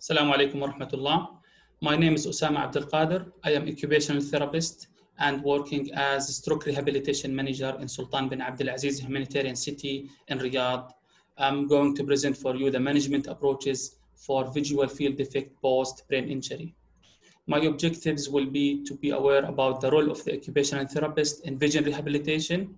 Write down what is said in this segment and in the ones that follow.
Assalamu alaikum wa rahmatullah. My name is Osama Abdul Qadir. I am occupational therapist and working as stroke rehabilitation manager in Sultan bin Abdul Aziz Humanitarian City in Riyadh. I'm going to present for you the management approaches for visual field defect post brain injury. My objectives will be to be aware about the role of the occupational therapist in vision rehabilitation,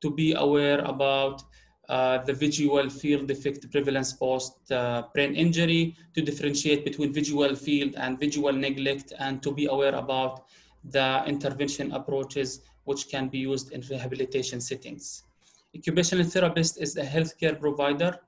to be aware about uh, the visual field defect prevalence post uh, brain injury, to differentiate between visual field and visual neglect, and to be aware about the intervention approaches which can be used in rehabilitation settings. Occupational therapist is a healthcare provider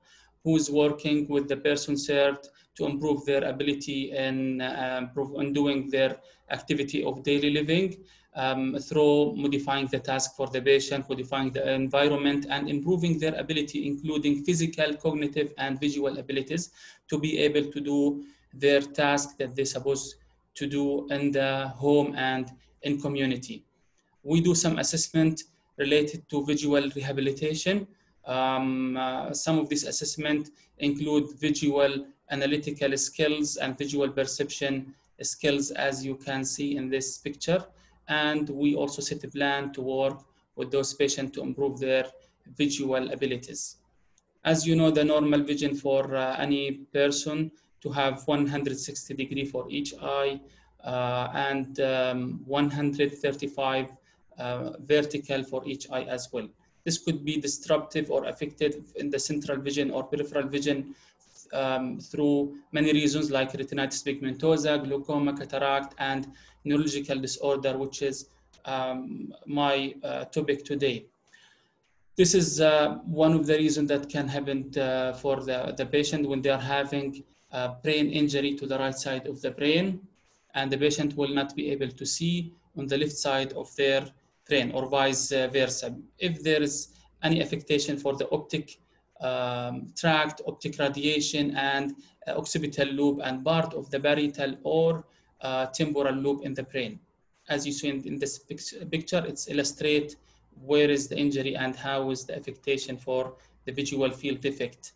who is working with the person served to improve their ability in, uh, in doing their activity of daily living um, through modifying the task for the patient, modifying the environment, and improving their ability, including physical, cognitive, and visual abilities, to be able to do their task that they're supposed to do in the home and in community. We do some assessment related to visual rehabilitation. Um, uh, some of these assessment include visual analytical skills and visual perception skills as you can see in this picture and we also set a plan to work with those patients to improve their visual abilities. As you know, the normal vision for uh, any person to have 160 degree for each eye uh, and um, 135 uh, vertical for each eye as well. This could be disruptive or affected in the central vision or peripheral vision um, through many reasons like retinitis pigmentosa, glaucoma, cataract, and neurological disorder, which is um, my uh, topic today. This is uh, one of the reasons that can happen uh, for the, the patient when they are having brain injury to the right side of the brain, and the patient will not be able to see on the left side of their brain or vice versa. If there is any affectation for the optic um, tract, optic radiation, and uh, occipital lobe, and part of the parietal or uh, temporal lobe in the brain. As you see in, in this picture, it's illustrate where is the injury and how is the affectation for the visual field defect.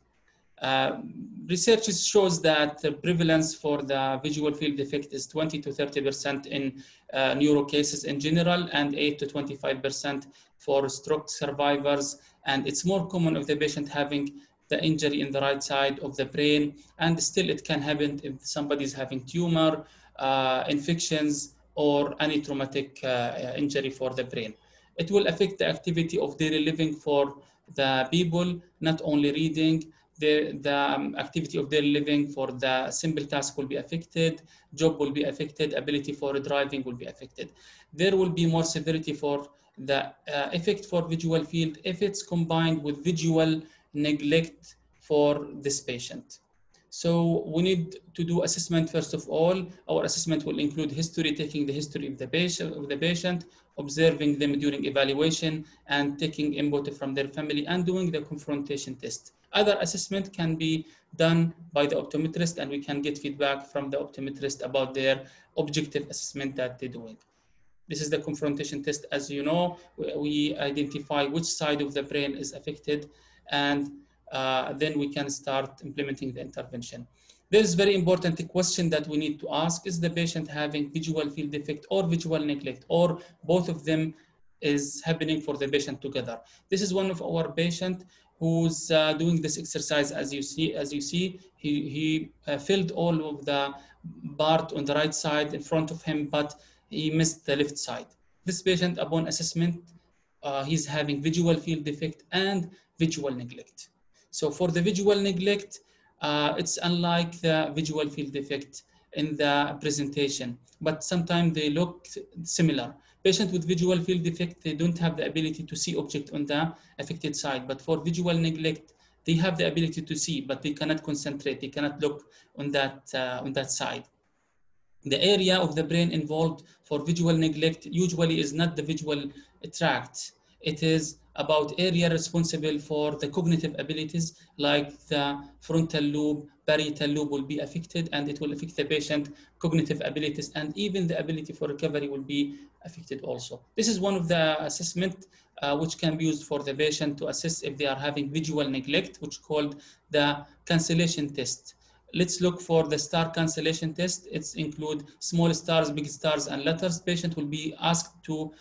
Uh, research shows that the prevalence for the visual field defect is 20 to 30% in uh, neuro cases in general and 8 to 25% for stroke survivors. And it's more common if the patient having the injury in the right side of the brain. And still it can happen if somebody is having tumor, uh, infections, or any traumatic uh, injury for the brain. It will affect the activity of daily living for the people, not only reading, the, the um, activity of daily living for the simple task will be affected, job will be affected, ability for driving will be affected. There will be more severity for the uh, effect for visual field if it's combined with visual neglect for this patient. So we need to do assessment first of all. Our assessment will include history, taking the history of the patient, of the patient, observing them during evaluation, and taking input from their family, and doing the confrontation test. Other assessment can be done by the optometrist, and we can get feedback from the optometrist about their objective assessment that they're doing. This is the confrontation test. As you know, we identify which side of the brain is affected, and uh, then we can start implementing the intervention. There is very important question that we need to ask, is the patient having visual field defect or visual neglect, or both of them is happening for the patient together. This is one of our patient who's uh, doing this exercise as you see, as you see, he, he uh, filled all of the part on the right side in front of him, but he missed the left side. This patient upon assessment, uh, he's having visual field defect and visual neglect. So for the visual neglect, uh, it's unlike the visual field defect in the presentation, but sometimes they look similar. Patient with visual field defect, they don't have the ability to see object on the affected side, but for visual neglect, they have the ability to see, but they cannot concentrate, they cannot look on that, uh, on that side. The area of the brain involved for visual neglect usually is not the visual tract. It is about area responsible for the cognitive abilities like the frontal lobe, parietal lobe will be affected and it will affect the patient cognitive abilities and even the ability for recovery will be affected also. This is one of the assessment uh, which can be used for the patient to assess if they are having visual neglect, which called the cancellation test. Let's look for the star cancellation test. It's include small stars, big stars, and letters. Patient will be asked to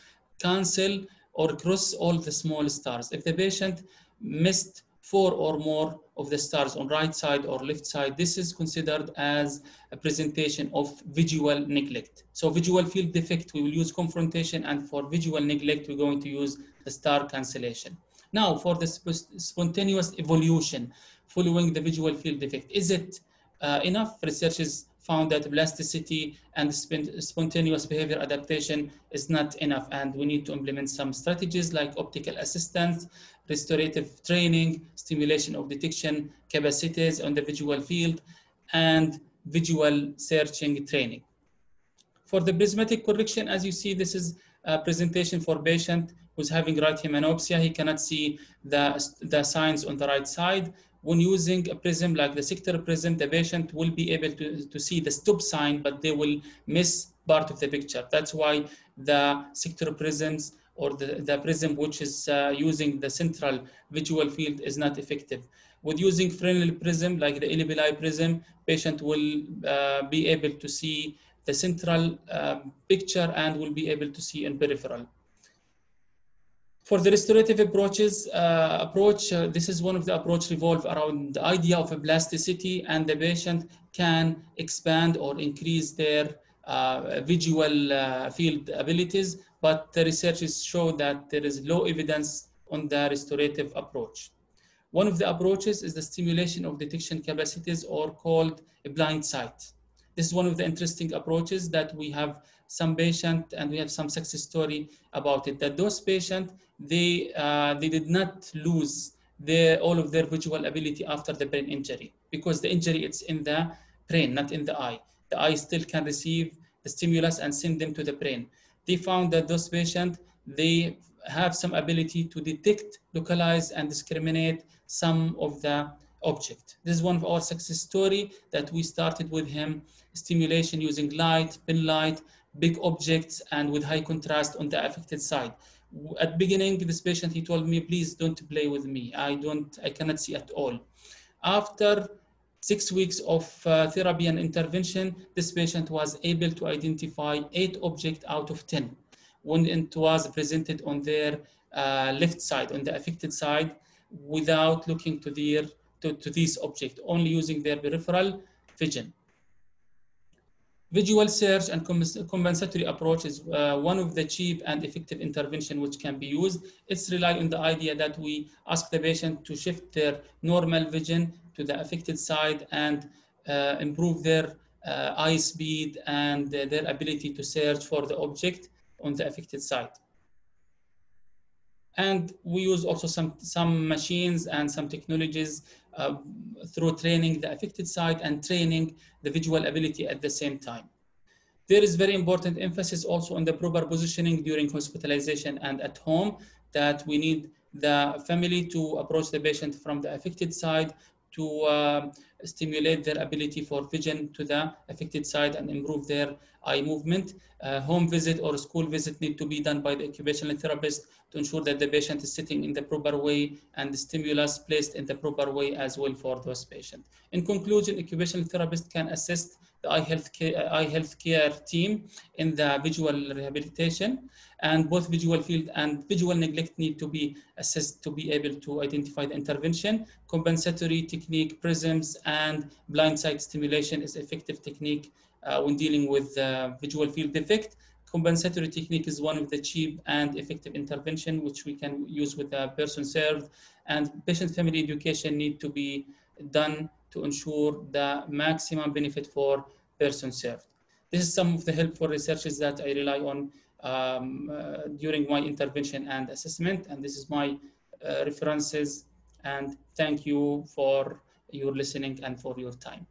cancel or cross all the small stars. If the patient missed four or more of the stars on right side or left side, this is considered as a presentation of visual neglect. So visual field defect, we will use confrontation, and for visual neglect, we're going to use the star cancellation. Now, for the sp spontaneous evolution following the visual field defect, is it uh, enough? Researchers found that plasticity and spontaneous behavior adaptation is not enough, and we need to implement some strategies like optical assistance, restorative training, stimulation of detection capacities on the visual field, and visual searching training. For the prismatic correction, as you see, this is a presentation for a patient who's having right hemianopsia. He cannot see the, the signs on the right side. When using a prism like the sector prism, the patient will be able to, to see the stop sign, but they will miss part of the picture. That's why the sector prisms or the, the prism which is uh, using the central visual field is not effective. With using Fresnel prism, like the Eli Peli prism, patient will uh, be able to see the central um, picture and will be able to see in peripheral. For the restorative approaches, uh, approach, uh, this is one of the approach revolve around the idea of a plasticity and the patient can expand or increase their uh, visual uh, field abilities, but the researches show that there is low evidence on the restorative approach. One of the approaches is the stimulation of detection capacities or called a blind sight. This is one of the interesting approaches that we have some patient and we have some success story about it that those patients they uh, they did not lose their all of their visual ability after the brain injury because the injury it's in the brain not in the eye. The eye still can receive the stimulus and send them to the brain. They found that those patients they have some ability to detect localize and discriminate some of the object. This is one of our success story that we started with him stimulation using light pin light big objects and with high contrast on the affected side. At beginning this patient he told me please don't play with me. I don't i cannot see at all. After six weeks of uh, therapy and intervention this patient was able to identify eight objects out of 10 when it was presented on their uh, left side on the affected side without looking to their to, to these objects only using their peripheral vision Visual search and compensatory approach is uh, one of the cheap and effective intervention which can be used. It's rely on the idea that we ask the patient to shift their normal vision to the affected side and uh, improve their uh, eye speed and their ability to search for the object on the affected side. And we use also some, some machines and some technologies uh, through training the affected side and training the visual ability at the same time. There is very important emphasis also on the proper positioning during hospitalization and at home that we need the family to approach the patient from the affected side to uh, stimulate their ability for vision to the affected side and improve their eye movement. Uh, home visit or school visit need to be done by the occupational therapist to ensure that the patient is sitting in the proper way and the stimulus placed in the proper way as well for those patients. In conclusion, occupational therapist can assist the eye health care, eye health care team in the visual rehabilitation and both visual field and visual neglect need to be assessed to be able to identify the intervention. Compensatory technique, prisms, and blind sight stimulation is effective technique uh, when dealing with uh, visual field defect. Compensatory technique is one of the cheap and effective intervention which we can use with the person served and patient family education need to be done to ensure the maximum benefit for person served. This is some of the helpful researches that I rely on um, uh, during my intervention and assessment. And this is my uh, references. And thank you for your listening and for your time.